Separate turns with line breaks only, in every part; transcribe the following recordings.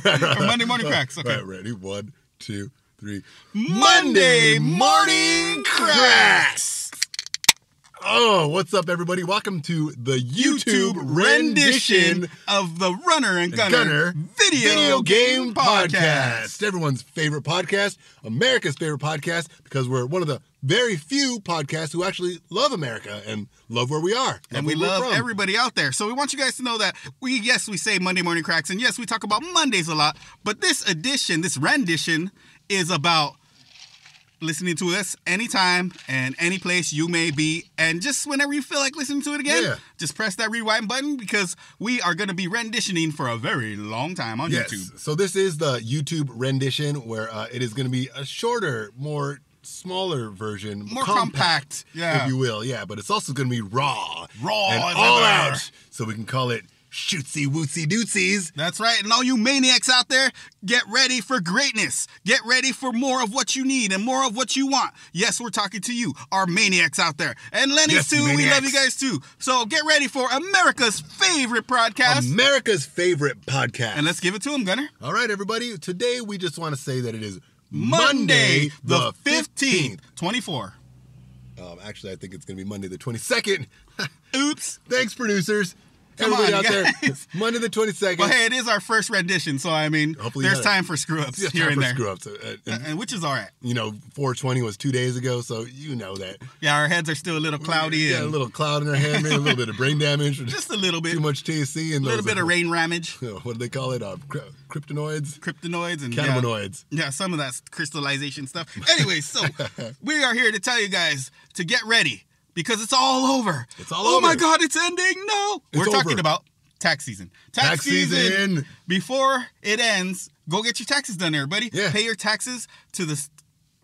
For Monday morning cracks. Okay.
Right, ready? One, two, three.
Monday morning cracks.
Oh, what's up, everybody? Welcome to the YouTube,
YouTube rendition
rendition
of the Runner and Gunner,
Gunner
video, game podcast.
Everyone's favorite podcast, America's favorite podcast, because we're one of the very few podcasts who actually love America and love where we are.
And we love everybody out there. So we want you guys to know that we, yes, we say Monday morning cracks, and yes, we talk about Mondays a lot, but this edition, this rendition, is about listening to us anytime and any place you may be. And just whenever you feel like listening to it again,
Yeah.
just press that rewind button because we are going to be renditioning for a very long time on
Yes.
YouTube.
So this is the YouTube rendition where uh, it is going to be a shorter, more smaller version,
More compact, yeah.
if you will. Yeah, but it's also going to be raw,
Raw
and all out. So we can call it shootsy wootsy dootsies.
That's right. And all you maniacs out there, get ready for greatness. Get ready for more of what you need and more of what you want. Yes, we're talking to you, our maniacs out there. And Lenny
Yes,
too, we love you guys too. So get ready for America's favorite podcast.
America's favorite podcast.
and let's give it to him, Gunner.
all right, everybody. Today we just want to say that it is
Monday,
the
the
15th.
15th, 24.
Um, actually, I think it's going to be Monday the 22nd.
Oops.
Thanks, producers.
Come
Everybody
on,
out
you
there.
guys.
Monday the 22nd.
Well, hey, it is our first rendition, so I mean,
Hopefully
there's time for screw ups
Yeah,
here and there.
screw ups. Uh, and,
And which is all right.
you know, 420 was two days ago, so you know that.
Yeah, our heads are still a little cloudy
Yeah, a little cloud in our hand, maybe a little bit of brain damage,
just a little bit,
too much THC, and
a little bit of
uh,
rain ramage,
What do they call it? Uh, kryptonoids,
kryptonoids, and yeah.
cannabinoids.
Yeah, some of that crystallization stuff. Anyway, so we are here to tell you guys to get ready because it's all over.
It's all over
oh my. God, it's ending. No.
It's
We're talking
over.
about tax season. Tax,
Tax season.
Before it ends, go get your taxes done, everybody.
Yeah.
Pay your taxes to the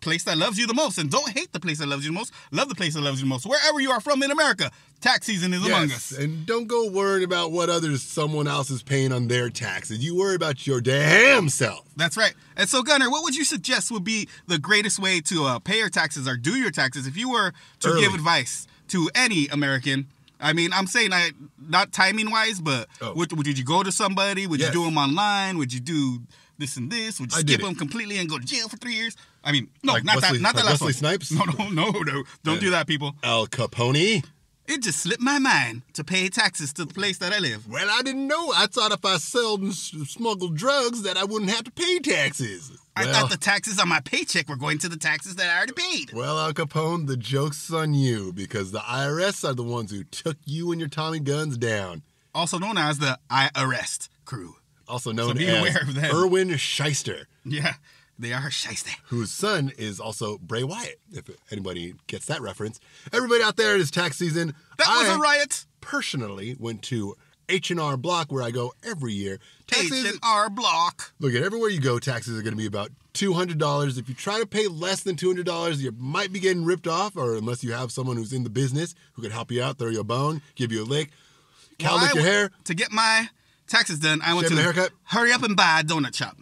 place that loves you the most. And don't hate the place that loves you the most. Love the place that loves you the most. Wherever you are from in America, tax season is among us.
and don't go worrying about what others someone else is paying on their taxes. You worry about your damn self.
That's right. And so, Gunner, what would you suggest would be the greatest way to uh, pay your taxes or do your taxes if you were to
Early.
give advice to any American? I mean, I'm saying I not timing wise, but
Oh.
would, would you go to somebody? Would
Yes.
you do them online? Would you do this and this? Would you
I
skip them completely and go to jail for three years? I mean, no,
Like
not
Wesley-
that, not that
like
last
Wesley
one.
Snipes?
No, no, no, no. Don't do uh, that, people.
Al Capone.
It just slipped my mind to pay taxes to the place that I live.
Well, I didn't know. I thought if I sold and smuggled drugs that I wouldn't have to pay taxes.
I
well,
thought the taxes on my paycheck were going to the taxes that I already paid.
well, Al Capone, the joke's on you because the IRS are the ones who took you and your Tommy guns down.
Also known as the I arrest crew.
Also known
be
as
aware of them.
Irwin Schyster,
Yeah, they are shiesty.
whose son is also Bray Wyatt. If anybody gets that reference, everybody out there, it is tax season.
That was a riot.
personally went to H&R Block where I go every year. Taxes,
H and R Block.
Look at everywhere you go, taxes are going to be about two hundred dollars. If you try to pay less than two hundred dollars, you might be getting ripped off, or unless you have someone who's in the business who can help you out, throw you a bone, give you a lick, cow
Well,
lick your hair.
To get my taxes done, I went
Shave
to
haircut?
hurry up and buy a donut shop.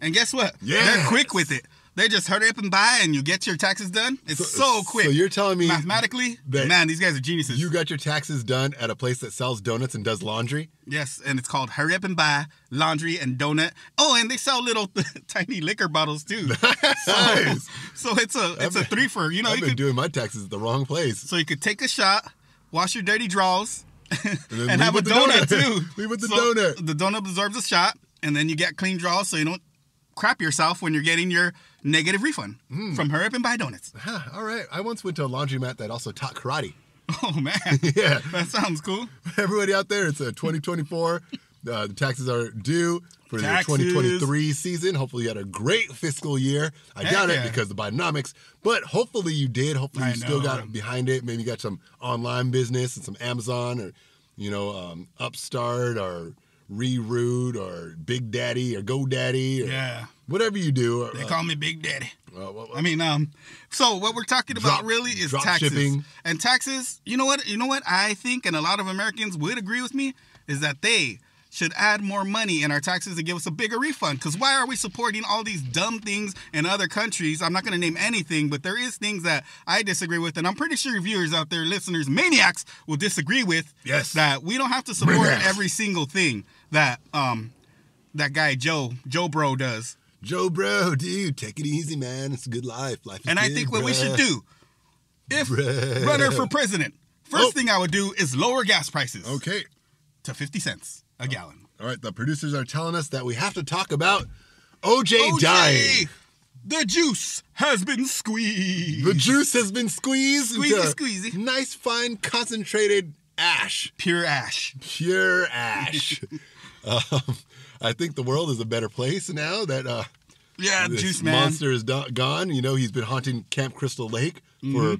And guess what? Yeah.
They're
quick with it. They just hurry up and buy, and you get your taxes done. It's so, quick.
So you're telling me
Mathematically, man, these guys are geniuses.
you got your taxes done at a place that sells donuts and does laundry?
yes, and it's called Hurry Up and Buy Laundry and Donut. Oh, and they sell little tiny liquor bottles too.
Nice.
So it's a it's a three for you know
I've
you
been
could
doing my taxes at the wrong place.
so you could take a shot, wash your dirty drawers,
then
and, have a donut,
donut.
too.
Leave with the
So
donut.
The donut absorbs a shot, and then you get clean draws, so you don't crap yourself when you're getting your negative refund
Hmm.
from Hurry Up and Buy Donuts.
Huh, all right. I once went to a laundromat that also taught karate.
Oh man,
Yeah.
that sounds cool.
Everybody out there, it's a 2024. Uh, the taxes are due for
Taxes.
the 2023 season. Hopefully, you had a great fiscal year. I
Heck
doubt
yeah.
it because of Bidenomics, but hopefully you did. Hopefully,
I
you still
know.
got behind it. Maybe you got some online business and some Amazon or, you know, um, Upstart or Reroute or Big Daddy or GoDaddy or
Yeah,
whatever you do.
they
Uh,
call me Big Daddy.
uh, what- what-
I mean, um, so what we're talking about
Drop-
really is taxes
shipping.
and taxes. You know what? You know what I think, and a lot of Americans would agree with me, is that they should add more money in our taxes to give us a bigger refund. Because why are we supporting all these dumb things in other countries? I'm not going to name anything, but there is things that I disagree with, and I'm pretty sure viewers out there, listeners, maniacs, will disagree with.
Yes.
That we don't have to support
Maniacs.
every single thing that um that guy Joe Joe Bro does.
Joe, bro, dude, take it easy, man. It's a good life. Life is
And I
good,
think what we should do, if
Bruh.
runner for president, first
Oh.
thing I would do is lower gas prices
Okay.
to 50 cents a gallon.
All right. The producers are telling us that we have to talk about OJ, dying.
The juice has been squeezed.
The juice has been squeezed
Squeezy, squeezy.
nice, fine, concentrated ash,
Pure ash.
pure ash. um, I think the world is a better place now that uh,
Yeah,
this
juice man.
monster is do- gone. You know, he's been haunting Camp Crystal Lake
Mm-hmm.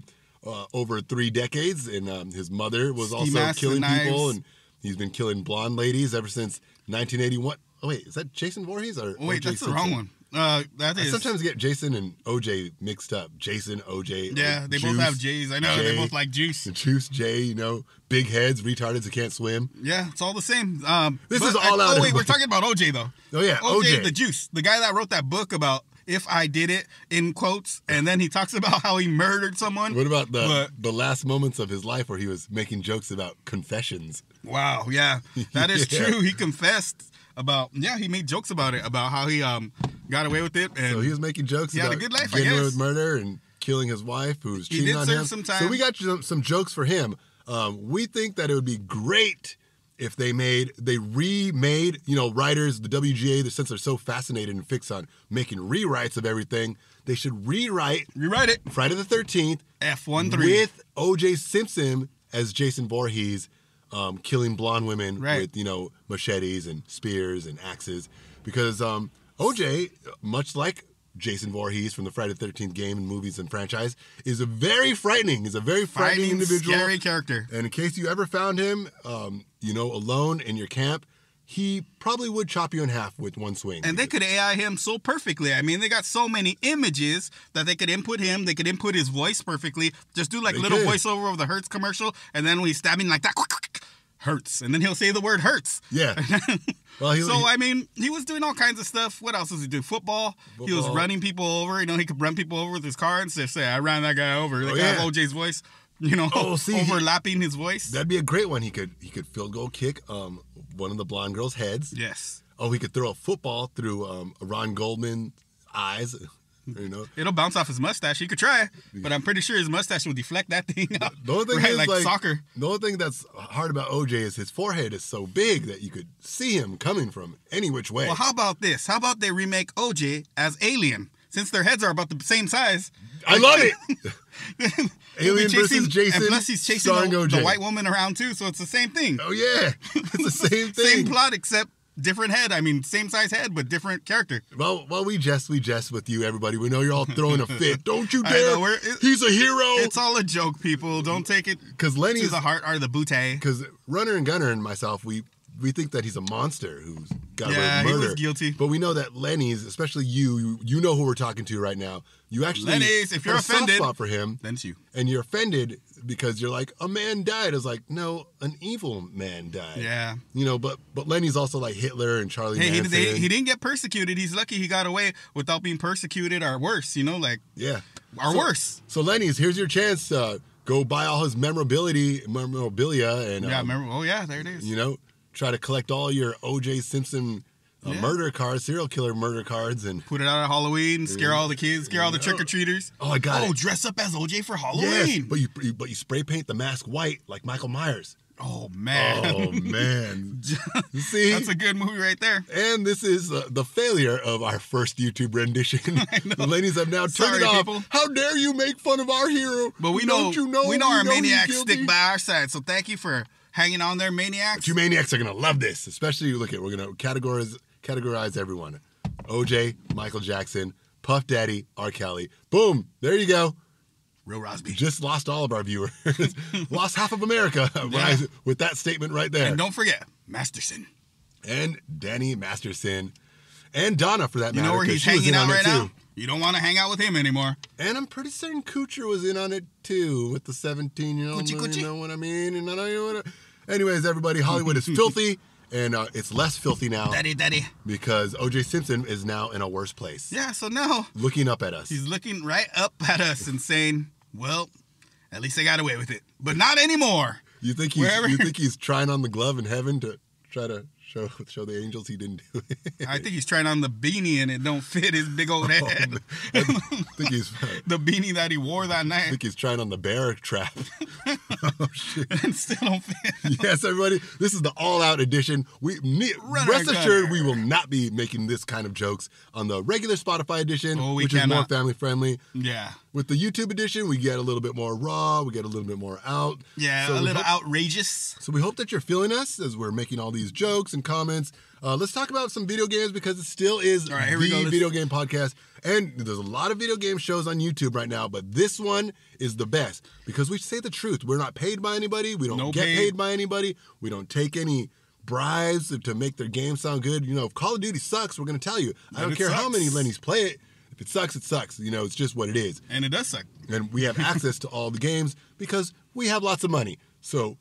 for uh, over three decades, and um, his mother was
Ski
also killing people, and he's been killing blonde ladies ever since 1981. Oh wait, is that Jason Voorhees or
Oh, wait,
OJ
that's the wrong one. Uh, that
I sometimes get Jason and OJ mixed up. Jason, OJ.
yeah,
or
they
Juice,
both have J's. I know they both like juice.
The Juice J, you know, big heads, retardeds that can't swim.
Yeah, it's all the same. Um,
This is all
I,
out
Oh wait, we're talking about OJ though.
Oh yeah,
OJ,
OJ.
the juice, the guy that wrote that book about if I did it in quotes, and then he talks about how he murdered someone.
What about the
But-
the last moments of his life where he was making jokes about confessions?
Wow, yeah, that is
Yeah.
true. He confessed about yeah, he made jokes about it about how he um got away with it and
So he was making jokes
He had
about
a good life, I
getting away
guess.
with murder and killing his wife, who's
He
cheating
did
on
serve
him. So we got some, some jokes for him. Um, we think that it would be great if they made they remade. You know, writers, the WGA, since they're so fascinated and fixed on making rewrites of everything, they should rewrite
rewrite it.
Friday the Thirteenth
F one three.
with O.J. Simpson as Jason Voorhees, um, killing blonde women
Right.
with you know machetes and spears and axes, because um, O.J. much like Jason Voorhees from the Friday the Thirteenth game and movies and franchise is a very frightening. He's a very frightening
Fighting
individual.
scary character.
And in case you ever found him, um, you know, alone in your camp, he probably would chop you in half with one swing.
And they could AI him so perfectly. I mean, they got so many images that they could input him. They could input his voice perfectly. Just do like
They
little
could.
voiceover of the Hertz commercial, and then when he's stabbing like that, hurts, and then he'll say the word hurts.
yeah. Well, he,
So
he-
I mean, he was doing all kinds of stuff. What else was he doing? Football. He was running people over. You know, he could run people over with his car and just say, "I ran that guy over." They
Oh,
could have
yeah.
OJ's voice. You know,
Oh, see, he-
overlapping his voice.
that'd be a great one. He could he could field goal kick um, one of the blonde girls' heads.
yes,
Oh, he could throw a football through um, Ron Goldman's eyes. You know,
it'll bounce off his mustache. He could try, but I'm pretty sure his mustache will deflect that thing. Out.
the only thing
right,
is
like,
like,
soccer.
The only thing that's hard about OJ is his forehead is so big that you could see him coming from any which way.
Well, how about this? How about they remake OJ as Alien? Since their heads are about the same size.
I love it. Alien versus Jason,
And plus, he's chasing the, the white woman around too, so it's the same thing.
Oh yeah, it's the same thing.
Same plot, except different head. I mean, same size head, but different character.
Well, well, we jest, we jest with you, everybody. We know you're all throwing a fit. Don't you dare!
know, it-
He's a hero.
It's all a joke, people. Don't take it
Because
to
Lenny's
the heart are the bootay.
because Runner and Gunner and myself, we we think that he's a monster who's got away
Yeah,
with
he
murder.
was guilty.
But we know that Lenny's, especially you, you, you know who we're talking to right now. You actually
Lenny's, if you're
soft
offended-
spot for him,
Then it's you.
and you're offended because you're like a man died. It's like no, an evil man died.
Yeah.
You know, but but Lenny's also like Hitler and Charlie
Hey, he,
Manson.
they, he didn't get persecuted. He's lucky he got away without being persecuted or worse. You know, like
yeah.
or
So-
worse.
So Lenny's, here's your chance to go buy all his memorability, memorabilia, and
Yeah,
um,
remember? Oh yeah, there it is.
you know, try to collect all your O.J. Simpson uh,
Yeah.
murder cards, serial killer murder cards, and
Put it out at Halloween, scare all the kids, scare all the trick or treaters.
oh, I got
Oh,
it.
dress up as OJ for
Yes,
Halloween.
but you, you but you spray paint the mask white like Michael Myers.
Oh man,
Oh man, see,
that's a good movie right there.
and this is uh, the failure of our first YouTube rendition. the ladies have now turned
Sorry,
it off.
people.
How dare you make fun of our hero?
But we know,
Don't you know
we know our maniacs stick by our side. So thank you for hanging on there, maniacs.
You maniacs are gonna love this, especially you look at we're gonna categorize categorize everyone. OJ, Michael Jackson, Puff Daddy, R. Kelly. Boom, there you go.
Real Rosby.
Just lost all of our viewers, lost half of America
Yeah.
with that statement right there.
And don't forget, Masterson.
And Danny Masterson, and Donna for that
You
matter.
know where he's hanging out right now? You don't want to hang out with him anymore.
And I'm pretty certain Kutcher was in on it too with the 17 year old. You know what I mean? And I know you wanna- Anyways, everybody, Hollywood is filthy, and uh, it's less filthy now
Daddy, daddy.
because OJ Simpson is now in a worse place,
Yeah, so now
looking up at us.
he's looking right up at us and saying, well, at least I got away with it. But not anymore.
You think he's
Wherever-
you think he's trying on the glove in heaven to try to show show the angels he didn't do it.
I think he's trying on the beanie and it don't fit his big old oh, head.
I think he's
the beanie that he wore that night I
think he's trying on the bear trap. oh shit.
and still don't fit.
Yes, everybody. This is the all-out edition. We
Run
rest assured we will not be making this kind of jokes on the regular Spotify edition,
Oh,
which is more family friendly.
Yeah.
With the YouTube edition, we get a little bit more raw. We get a little bit more out.
Yeah,
So
a little
hope-
outrageous.
So we hope that you're feeling us as we're making all these jokes and comments. Uh, let's talk about some video games because it still is
All right, here
the
we go. Let's-
video game podcast. And there's a lot of video game shows on YouTube right now, but this one is the best because we say the truth. We're not paid by anybody. We don't
No
get
paid.
paid by anybody. We don't take any bribes to make their game sound good. You know, if Call of Duty sucks, we're going to tell you. I
And
don't
it
care how
sucks.
many Lenny's play it. If it sucks, it sucks. You know, it's just what it is
And it does suck.
and we have access to all the games because we have lots of money. So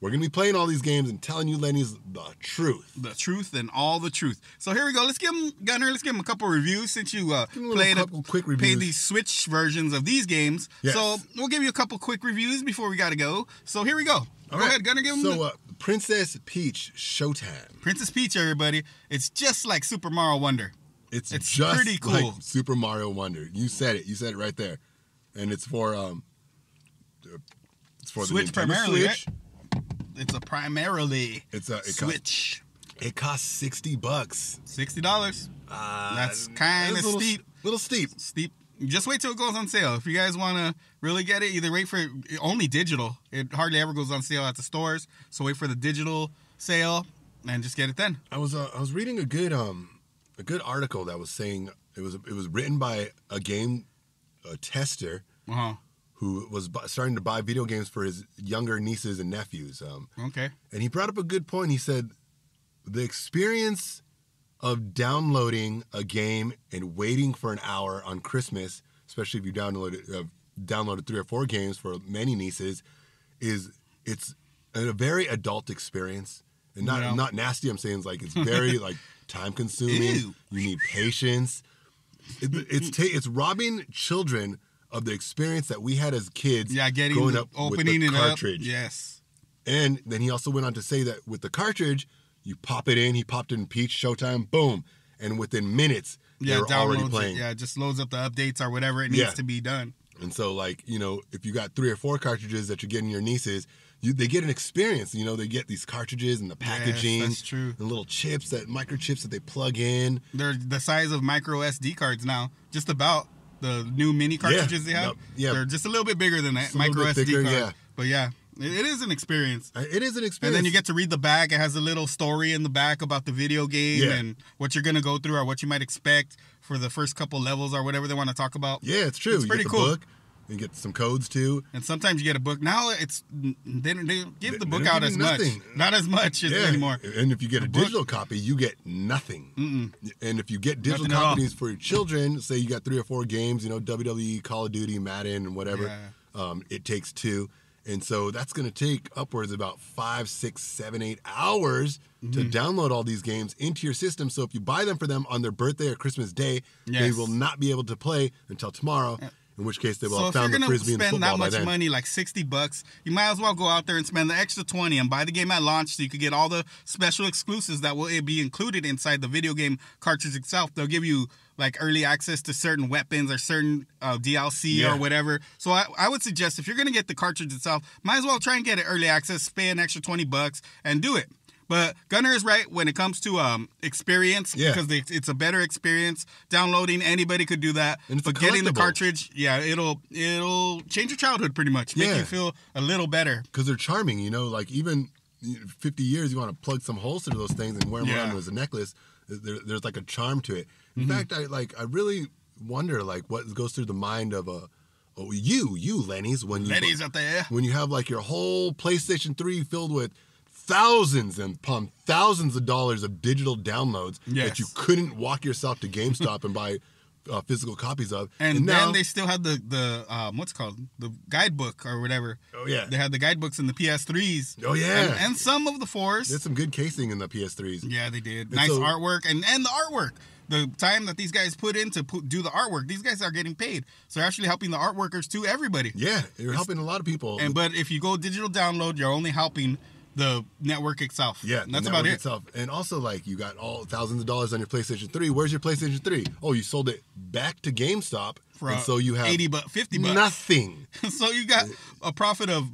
we're gonna be playing all these games and telling you Lenny's the truth.
The truth and all the truth. So here we go. Let's give him Gunner. Let's give him a couple reviews since you uh,
him a
played
couple quick
played
reviews.
these Switch versions of these games.
Yes.
So we'll give you a couple quick reviews before we gotta go. So here we go.
All
go
right.
ahead, Gunner. Give him
So
the-
uh, Princess Peach Showtime.
Princess Peach, everybody. It's just like Super Mario Wonder.
It's,
It's
just
pretty cool.
like Super Mario Wonder. You said it. You said it right there. And it's for um it's for
Switch
the Nintendo
primarily,
Switch.
It's a primarily
It's a it costs,
Switch.
it costs 60 bucks.
Sixty dollars.
Uh,
That's
a little-
steep.
Little steep.
Steep. Just wait till it goes on sale. If you guys want to really get it, either wait for it, only digital. It hardly ever goes on sale at the stores. So wait for the digital sale and just get it then.
I was uh, I was reading a good um a good article that was saying it was it was written by a game a tester
Uh huh.
Who was bu- starting to buy video games for his younger nieces and nephews. Um,
Okay.
and he brought up a good point. He said the experience of downloading a game and waiting for an hour on Christmas, especially if you downloaded uh, downloaded three or four games for many nieces, is it's a very adult experience. And not
Yeah.
not nasty. I'm saying it's like it's very like time consuming. You need patience. It, it's ta- it's robbing children of the experience that we had as kids.
Yeah, getting
growing up
opening
with the
it
cartridge.
up. Yes.
And then he also went on to say that with the cartridge, you pop it in. He popped in Peach Showtime, boom, and within minutes
Yeah,
they already playing.
it. Yeah, just loads up the updates or whatever it needs
Yeah.
to be done.
And so, like you know, if you got three or four cartridges that you're getting your nieces, you, they get an experience. You know, they get these cartridges and the packaging,
that's true.
and little chips that microchips that they plug in.
They're the size of micro SD cards now. Just about the new mini cartridges they have.
Yep.
They're just a little bit bigger than that
Just a little
micro SD card.
yeah.
But yeah, it, is an experience.
Uh, It is an experience.
And then you get to read the back. It has a little story in the back about the video game
Yeah.
and what you're gonna go through or what you might expect for the first couple levels or whatever they want to talk about.
yeah, it's true.
It's pretty cool.
book. You get some codes too.
And sometimes you get a book. Now it's they, don't- they don't give
They-
the book out as
you
much.
nothing.
Not as much as
Yeah,
anymore.
and if you get a
book-
digital copy, you get nothing.
Mm-mm.
And if you get digital
Nothing
copies for your children, say you got three or four games, you know, WWE, Call of Duty, Madden, and whatever,
Yeah.
um, it takes two. And so that's going to take upwards about five, six, seven, eight hours to
Mm-hmm.
download all these games into your system. So if you buy them for them on their birthday or Christmas day, they will not be able to play until tomorrow. In which case, they will
So
have
if you're
found the frisbee and the
spend that much money, like sixty bucks, you might as well go out there and spend the extra twenty and buy the game at launch, so you could get all the special exclusives that will be included inside the video game cartridge itself. They'll give you like early access to certain weapons or certain uh, DLC
Yeah.
or whatever. So I, I would suggest if you're gonna get the cartridge itself, might as well try and get it early access, pay an extra twenty bucks, and do it. But Gunner is right when it comes to um, experience
Yeah.
because they, it's a better experience. Downloading anybody could do that,
And
but getting the cartridge, yeah, it'll it'll change your childhood pretty much, make
Yeah.
you feel a little better.
because they're charming. You know, like even 50 years, you want to plug some holes into those things and wear them
Yeah.
around as a necklace. There, there's like a charm to it. In
Mm-hmm.
fact, I like I really wonder like what goes through the mind of a oh, you you Lenny's when you
out there,
when you have like your whole PlayStation 3 filled with thousands and upon thousands of dollars of digital downloads that you couldn't walk yourself to GameStop and buy uh, physical copies of.
and,
now,
then they still had the the um, what's it called the guidebook or whatever.
oh yeah,
They had the guidebooks in the PS3s.
oh yeah,
and, and some of the fours.
there's some good casing in the PS3s.
Yeah, they did.
And
Nice
so-
artwork and and the artwork. The time that these guys put in to put, do the artwork, these guys are getting paid. So they're actually helping the art workers to everybody.
Yeah, you're helping a lot of people.
And but if you go digital download, you're only helping the network itself.
Yeah,
And that's about it.
Itself. And also, like, you got all thousands of dollars on your PlayStation 3. Where's your PlayStation 3? Oh, you sold it back to GameStop.
For
and so you have
80 bucks, 50 bucks.
nothing.
so you got uh, a profit of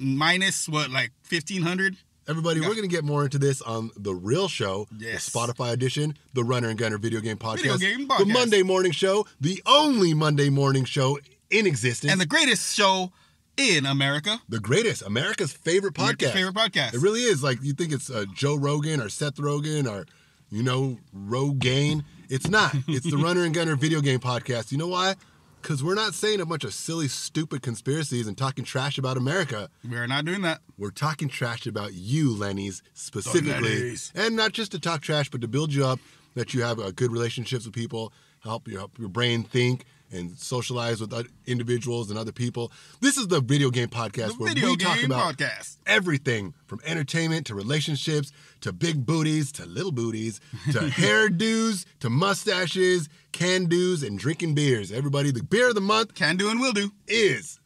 minus what, like 1500
Everybody, we're going to get more into this on the real show,
Yes.
the Spotify edition, the Runner and Gunner video game podcast,
Video game
the. Monday morning show, the only Monday morning show in existence,
and the greatest show in America.
the greatest, America's favorite podcast.
America's favorite podcast.
It really is. Like you think it's uh, Joe Rogan or Seth Rogen or you know Rogaine. It's not. It's the Runner and Gunner video game podcast. You know why? Because we're not saying a bunch of silly, stupid conspiracies and talking trash about America.
We are not doing that.
We're talking trash about you, Lenny's, specifically.
Lennys.
And not just to talk trash, but to build you up, that you have uh, good relationships with people, help you help your brain think and socialize with other individuals and other people. This is the video game podcast
The
where
video
we
game
talk about
podcast.
everything from entertainment to relationships to big booties to little booties to hairdos to mustaches, can do's, and drinking beers. Everybody, the beer of the month
Can do and will do.
is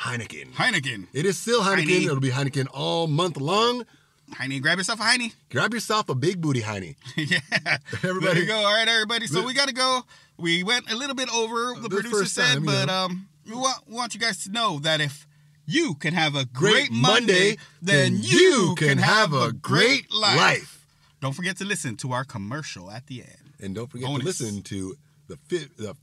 Heineken.
Heineken.
It is still Heineken.
Heine.
It'll be Heineken all month long.
Heine, grab yourself a Heine.
Grab yourself a big booty Heine.
yeah.
Everybody-
There you go. All right, everybody. So we got to go. We went a little bit over the
This
producer said,
time, you
but
know.
um, we want, want you guys to know that if you can have a
Great
great,
Monday,
then
then
you can have a great life.
life.
Don't forget to listen to our commercial at the end.
And don't forget
Bonus.
to listen to the, fi- the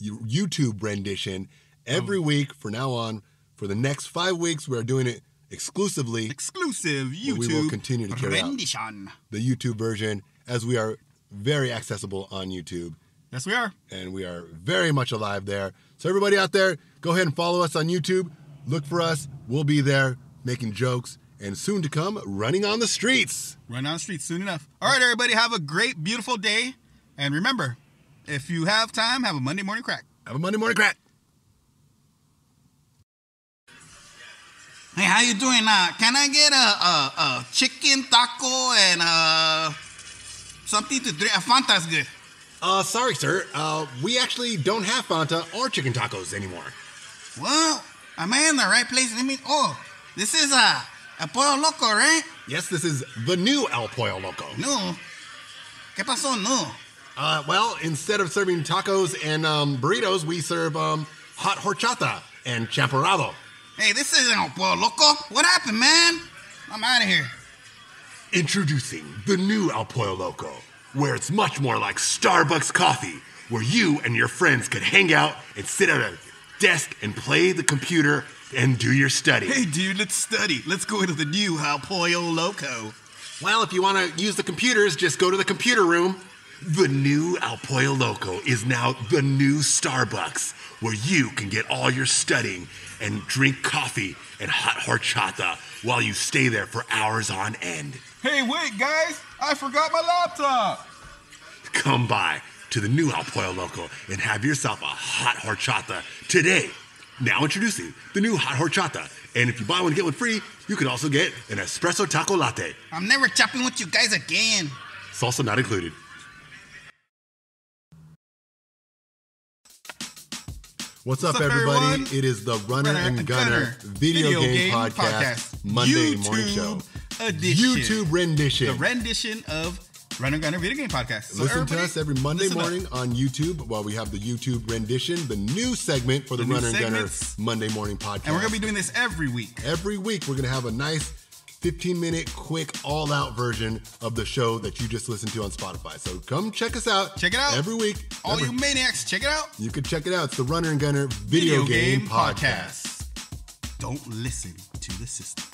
YouTube rendition every
Oh.
week for now on. For the next five weeks, we're doing it exclusively
Exclusive YouTube
we will continue to carry out.
rendition.
the YouTube version, as we are very accessible on YouTube
Yes, we are.
and we are very much alive there. So everybody out there, go ahead and follow us on YouTube. Look for us. We'll be there making jokes and soon to come running on the streets.
Run on the streets soon enough. All right, everybody, have a great, beautiful day. And remember, if you have time, have a Monday morning crack.
Have a Monday morning crack.
Hey, how you doing? Uh, can I get a, a, a chicken taco and uh, something to drink? A Fanta's good.
Uh, sorry, sir. Uh, we actually don't have Fanta or chicken tacos anymore.
Well, am I in the right place? Let me. Oh, this is a a pollo loco, right?
Yes, this is the new El Pollo Loco.
No. ¿Qué pasó? No.
Uh, well, instead of serving tacos and um, burritos, we serve um, hot horchata and champorado.
Hey, this isn't a pollo loco. What happened, man? I'm out of here.
Introducing the new El Pollo Loco, where it's much more like Starbucks coffee, where you and your friends could hang out and sit at a desk and play the computer and do your study.
Hey, dude, let's study. Let's go into the new El Pollo Loco.
Well, if you want to use the computers, just go to the computer room. The new El Pollo Loco is now the new Starbucks, where you can get all your studying and drink coffee and hot horchata while you stay there for hours on end.
Hey, wait, guys. I forgot my laptop.
Come by to the new El Pollo Loco and have yourself a hot horchata today. Now introducing the new hot horchata. And if you buy one, get one free, you can also get an espresso taco latte.
I'm never chopping with you guys again.
Salsa not included. What's up,
What's up,
everybody?
everyone?
It is the Runner, and Gunner, video, game, podcast, Monday morning show.
Edition.
YouTube rendition.
The rendition of Runner Gunner Video Game Podcast. So
Listen to us every Monday
up.
morning on YouTube while we have the YouTube rendition, the new segment for the,
The
Runner and Gunner. Monday morning podcast.
And we're going to be doing this every week.
Every week, we're going to have a nice 15 minute, quick, all out version of the show that you just listened to on Spotify. So come check us out.
Check it out.
Every week.
All
Every-
you maniacs, check it out.
you can check it out. It's the Runner and Gunner Video, Game, Podcast.
Don't listen to the system.